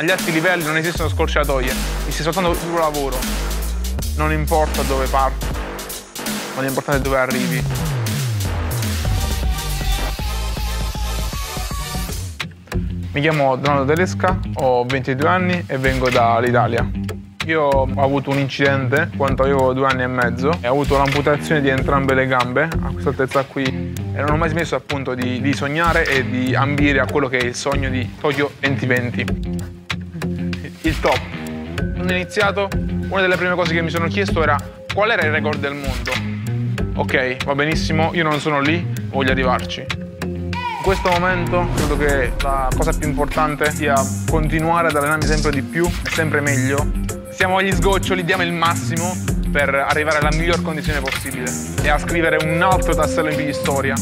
agli alti livelli non esistono scorciatoie, esiste soltanto duro lavoro. Non importa dove parti, ma l'importante è dove arrivi. Mi chiamo Donato Telesca, ho 22 anni e vengo dall'Italia. Io ho avuto un incidente quando avevo due anni e mezzo e ho avuto l'amputazione di entrambe le gambe a questa altezza qui e non ho mai smesso appunto di, di sognare e di ambire a quello che è il sogno di Tokyo 2020. Il top. Quando ho iniziato, una delle prime cose che mi sono chiesto era qual era il record del mondo. Ok, va benissimo, io non sono lì, voglio arrivarci. In questo momento credo che la cosa più importante sia continuare ad allenarmi sempre di più sempre meglio. Siamo agli sgoccioli, diamo il massimo per arrivare alla miglior condizione possibile e a scrivere un altro tassello in più storia.